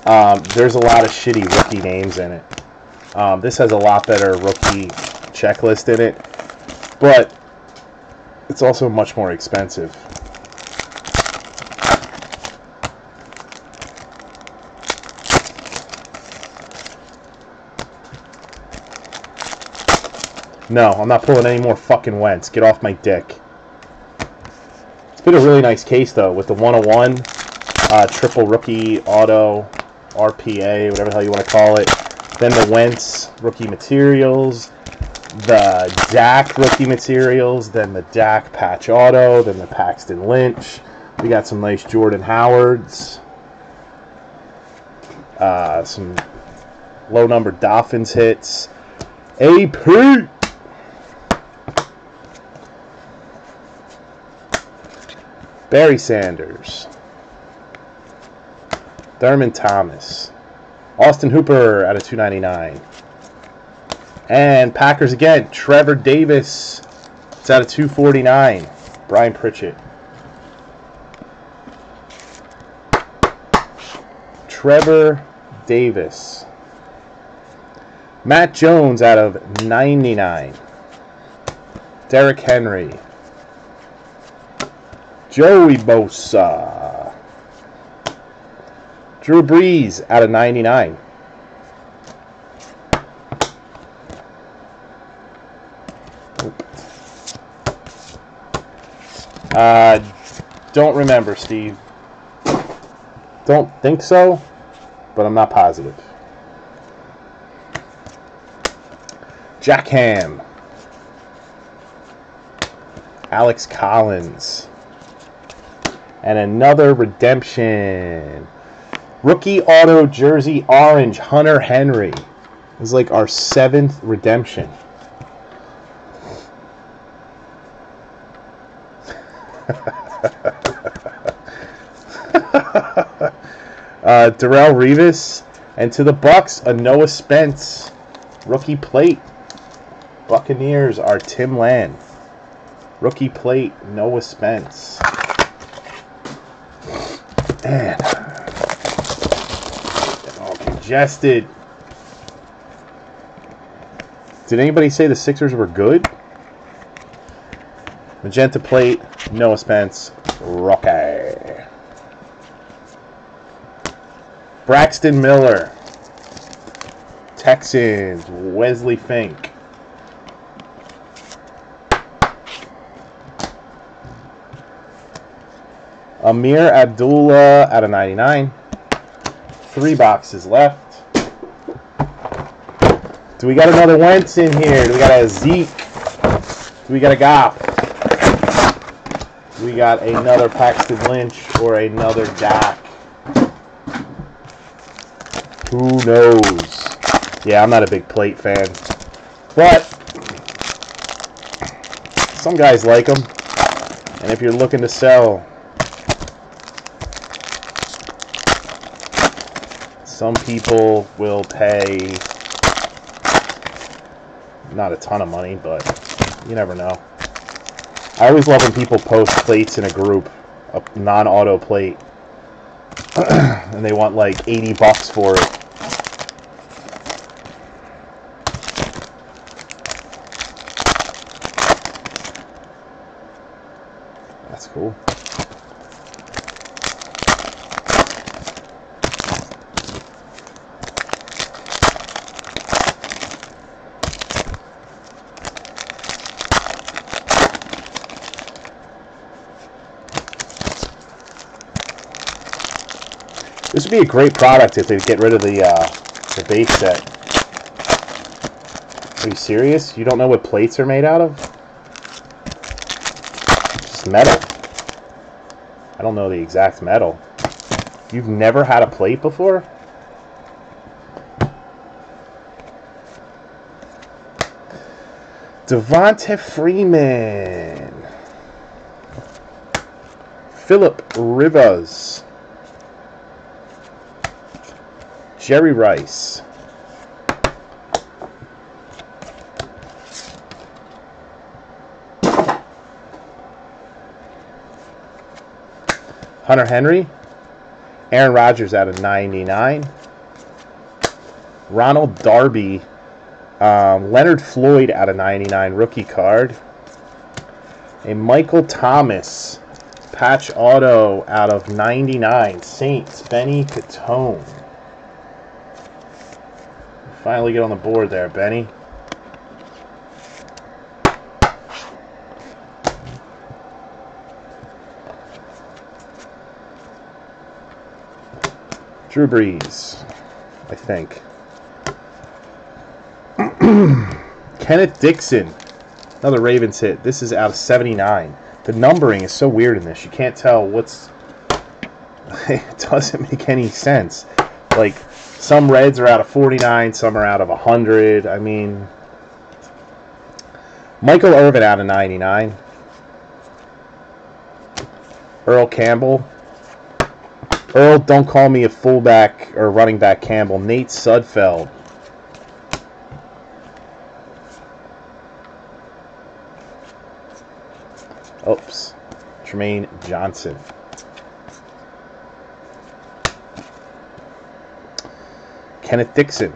um, there's a lot of shitty rookie names in it. Um, this has a lot better rookie checklist in it, but it's also much more expensive. No, I'm not pulling any more fucking Wentz. Get off my dick. It's been a really nice case, though, with the 101, uh, triple rookie auto, RPA, whatever the hell you want to call it. Then the Wentz rookie materials, the Dak rookie materials, then the Dak patch auto, then the Paxton Lynch. We got some nice Jordan Howards. Uh, some low number Dolphins hits. AP! Barry Sanders. Thurman Thomas. Austin Hooper out of 299. And Packers again. Trevor Davis. It's out of 249. Brian Pritchett. Trevor Davis. Matt Jones out of 99. Derrick Henry. Joey Bosa. Drew Brees out of 99. Uh, don't remember, Steve. Don't think so, but I'm not positive. Jack Ham. Alex Collins. And another redemption. Rookie auto jersey orange, Hunter Henry. This is like our seventh redemption. (laughs) uh, Darrelle Revis. And to the Bucks, a Noah Spence rookie plate. Buccaneers are Tim Land. Rookie plate, Noah Spence. And all congested. Did anybody say the Sixers were good? Magenta plate, Noah Spence, Rocky. Braxton Miller. Texans, Wesley Fink. Ameer Abdullah out of 99. Three boxes left. Do we got another Wentz in here? Do we got a Zeke? Do we got a Goff? We got another Paxton Lynch or another Dak? Who knows? Yeah, I'm not a big plate fan. But some guys like them. And if you're looking to sell, some people will pay not a ton of money, but you never know. I always love when people post plates in a group, a non-auto plate, (clears throat) and they want like 80 bucks for it. That's cool. This would be a great product if they get rid of the uh, the base set. Are you serious? You don't know what plates are made out of? Just metal. I don't know the exact metal. You've never had a plate before? Devonta Freeman. Philip Rivers. Jerry Rice. Hunter Henry. Aaron Rodgers out of 99. Ronald Darby. Um, Leonard Floyd out of 99 rookie card. A Michael Thomas patch auto out of 99 Saints Benny Catone. Finally get on the board there, Benny. Drew Brees, I think. (clears throat) Kenneth Dixon, another Ravens hit. This is out of 79. The numbering is so weird in this. You can't tell what's... (laughs) it doesn't make any sense. Like, some Reds are out of 49, some are out of 100. I mean... Michael Irvin out of 99. Earl Campbell. Earl, don't call me a fullback or running back Campbell. Nate Sudfeld. Oops. Trumaine Johnson. Kenneth Dixon.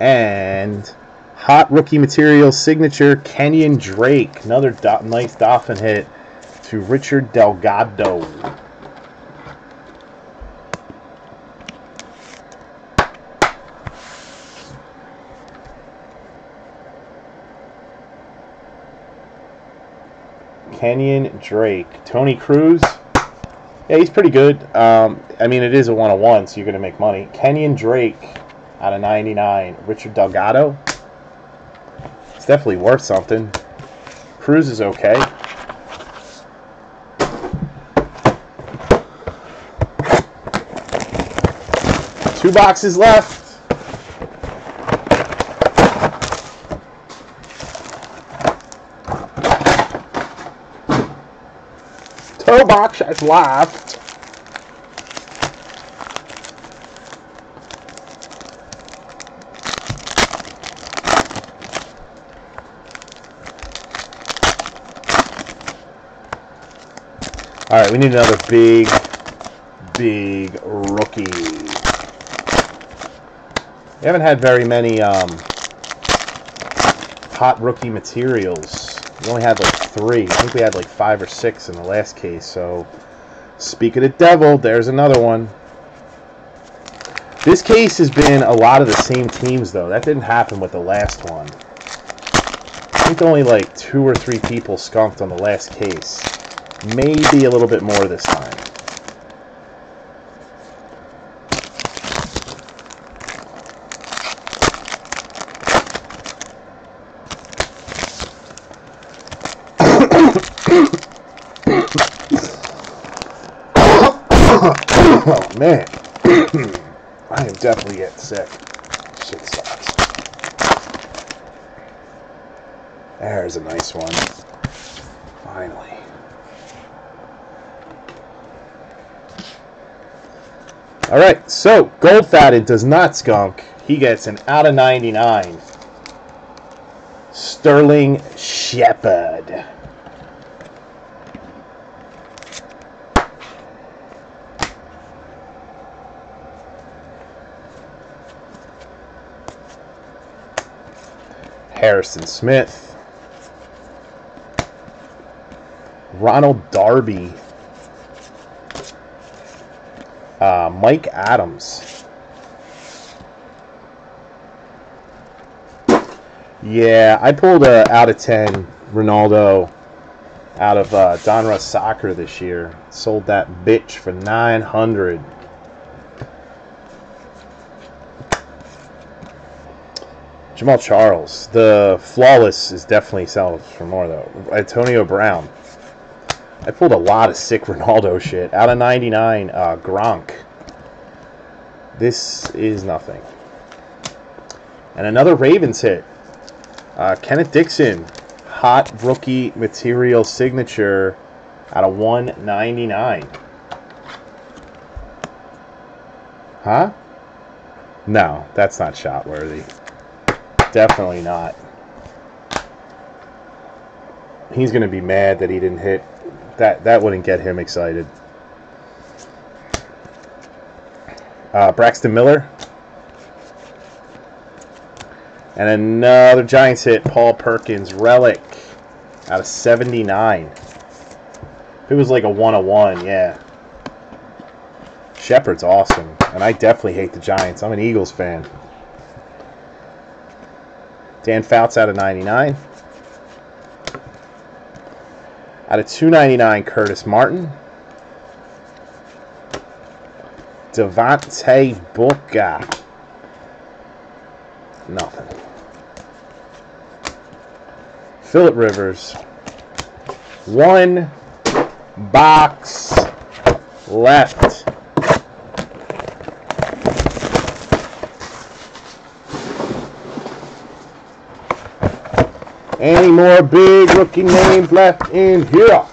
And hot rookie material signature Kenyon Drake. Another do nice Dolphin hit to Richard Delgado. Kenyon Drake. Tony Cruz. Yeah, he's pretty good. Um, I mean, it is a one-on-one, so you're going to make money. Kenyon Drake out of 99. Richard Delgado. It's definitely worth something. Cruz is okay. Two boxes left. Snapchat is live. All right, we need another big, big rookie. We haven't had very many um, hot rookie materials. We only had like three. I think we had like five or six in the last case. So, speak of the devil, there's another one. This case has been a lot of the same teams, though. That didn't happen with the last one. I think only like two or three people skunked on the last case. Maybe a little bit more this time. oh man. I am definitely getting sick. Shit sucks. There's a nice one. Finally. All right, so Gold Fatted does not skunk. He gets an out of 99. Sterling Shepard. Harrison Smith. Ronald Darby. Uh, Mike Adams. Yeah, I pulled a out of 10 Ronaldo out of uh, Donruss Soccer this year. Sold that bitch for 900 Jamaal Charles. The flawless is definitely selling for more though. Antonio Brown. I pulled a lot of sick (laughs) Ronaldo shit. Out of 99, uh, Gronk. This is nothing. And another Ravens hit. Uh, Kenneth Dixon. Hot rookie material signature out of 199. Huh? No, that's not shot worthy. Definitely not. He's going to be mad that he didn't hit. That that wouldn't get him excited. Uh, Braxton Miller. And another Giants hit, Paul Perkins, relic out of 79. It was like a 101, yeah. Shepard's awesome. And I definitely hate the Giants. I'm an Eagles fan. Dan Fouts out of 99. Out of 299, Curtis Martin. Devontae Booker. Nothing. Philip Rivers. One box left. Any more big rookie names left in here?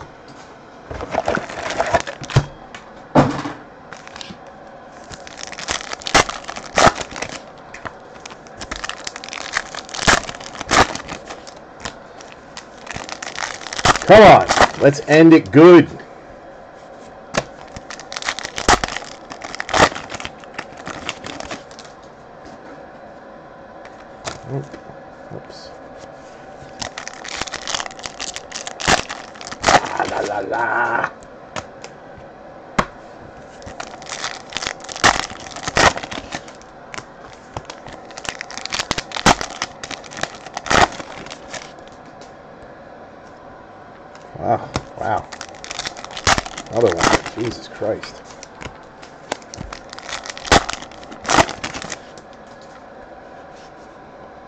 Come on, let's end it good. Oops. Ah, la la la. Wow, wow. Another one. Jesus Christ.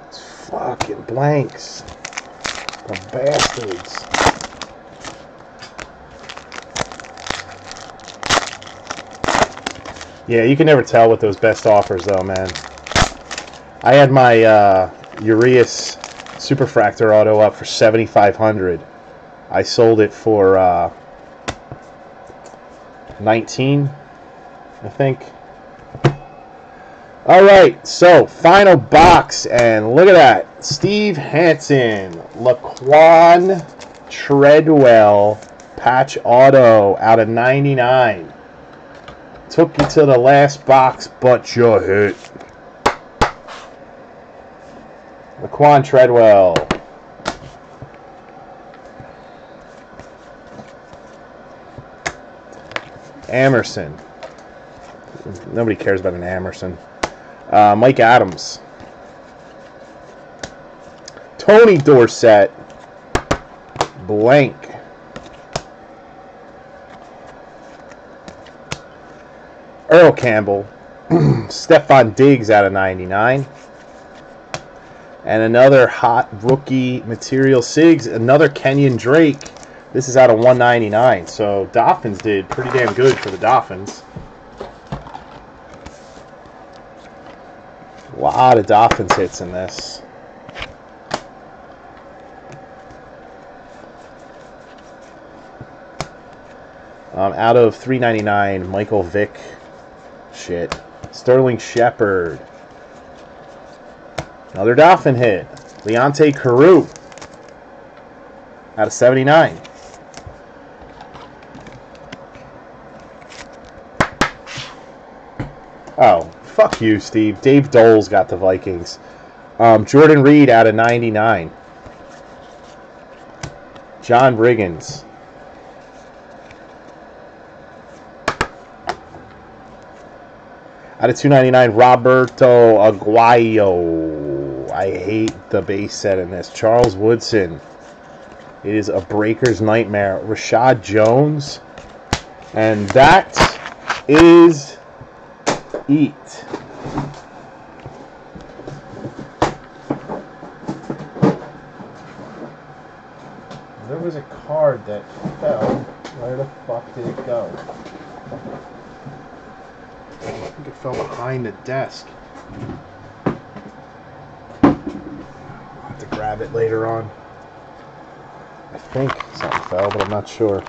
It's fucking blanks. The bastards. Yeah, you can never tell with those best offers, though, man. I had my uh, Urias Superfractor auto up for 7500 I sold it for uh, 19, I think. All right, so final box, and look at that. Steve Hansen, Laquan Treadwell, Patch auto out of 99. Took you to the last box, but you're hit. Laquan Treadwell. Emerson. Nobody cares about an Emerson. Uh, Mike Adams. Tony Dorsett. Blank. Earl Campbell. (clears throat) Stefon Diggs out of 99. And another hot rookie material Sigs. Another Kenyon Drake. This is out of 199. So Dolphins did pretty damn good for the Dolphins. A lot of Dolphins hits in this. Um, out of 399, Michael Vick. Shit. Sterling Shepard. Another Dolphin hit. Leonte Carroo. Out of 79. Oh, fuck you, Steve. Dave Dole's got the Vikings. Um, Jordan Reed out of 99. John Riggins. Out of 299, Roberto Aguayo. I hate the base set in this. Charles Woodson. It is a breaker's nightmare. Reshad Jones. And that is eat. There was a card that fell. Where the fuck did it go? Fell behind the desk. I'll have to grab it later on. I think something fell, but I'm not sure.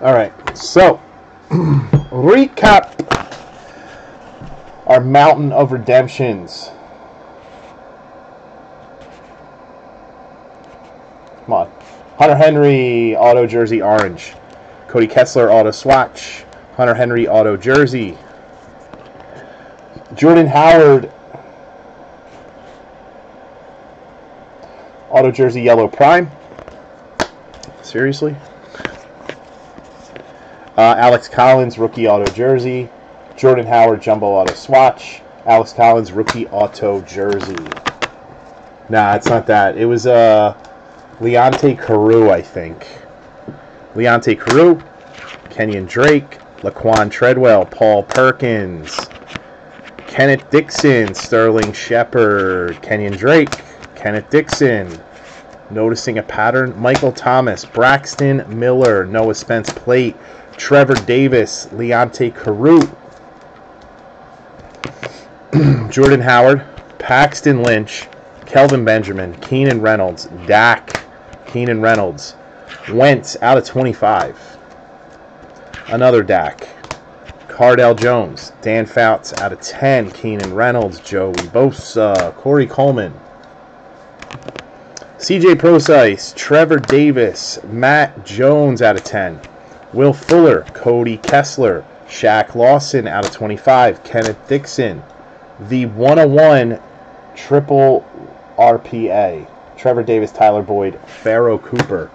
Alright, so (clears throat) recap our mountain of redemptions. Come on. Hunter Henry, auto jersey orange. Cody Kessler, auto swatch. Hunter Henry, auto jersey. Jordan Howard, auto jersey yellow prime. Seriously? Uh, Alex Collins, rookie auto jersey. Jordan Howard, jumbo auto swatch. Alex Collins, rookie auto jersey. Nah, it's not that. It was uh, Leonte Carroo, I think. Leonte Carroo, Kenyon Drake, Laquan Treadwell, Paul Perkins, Kenneth Dixon, Sterling Shepard, Kenyon Drake, Kenneth Dixon. Noticing a pattern, Michael Thomas, Braxton Miller, Noah Spence Plate, Trevor Davis, Leonte Carroo, (clears throat) Jordan Howard, Paxton Lynch, Kelvin Benjamin, Keenan Reynolds, Dak, Keenan Reynolds, Wentz out of 25. Another Dak. Cardale Jones, Dan Fouts out of 10, Keenan Reynolds, Joey Bosa, Corey Coleman, CJ Prosise, Trevor Davis, Matt Jones out of 10, Will Fuller, Cody Kessler, Shaq Lawson out of 25, Kenneth Dixon, the 101 triple RPA, Trevor Davis, Tyler Boyd, Pharoh Cooper,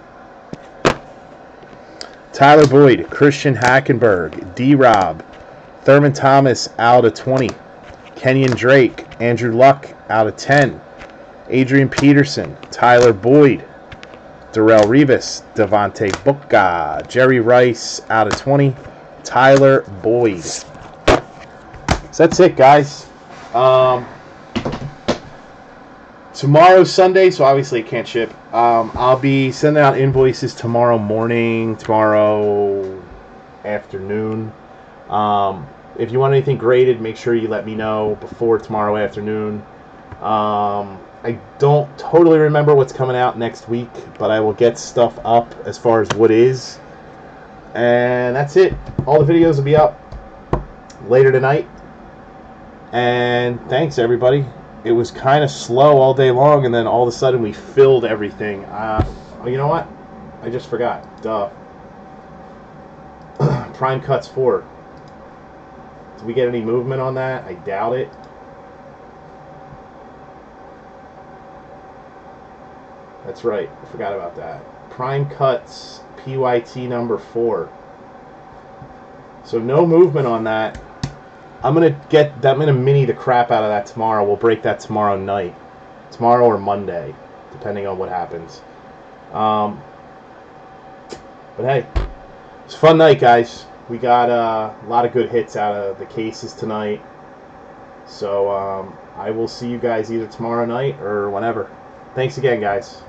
Tyler Boyd, Christian Hackenberg, D Rob, Thurman Thomas out of 20, Kenyon Drake, Andrew Luck out of 10, Adrian Peterson, Tyler Boyd, Darrelle Revis, Devontae Booker, Jerry Rice out of 20, Tyler Boyd. So that's it, guys. Um, tomorrow's Sunday, so obviously it can't ship. Um, I'll be sending out invoices tomorrow morning, tomorrow afternoon. Um, if you want anything graded, make sure you let me know before tomorrow afternoon. Um, I don't totally remember what's coming out next week, but I will get stuff up as far as what is. And that's it. All the videos will be up later tonight. And thanks, everybody. It was kind of slow all day long, and then all of a sudden we filled everything. Uh, you know what? I just forgot. Duh. (clears throat) Prime Cuts 4. Did we get any movement on that? I doubt it. That's right. I forgot about that. Prime Cuts PYT number 4. So no movement on that. I'm gonna get that. I'm gonna mini the crap out of that tomorrow. We'll break that tomorrow night, tomorrow or Monday, depending on what happens. Um, but hey, it's a fun night, guys. We got uh, a lot of good hits out of the cases tonight. So um, I will see you guys either tomorrow night or whenever. Thanks again, guys.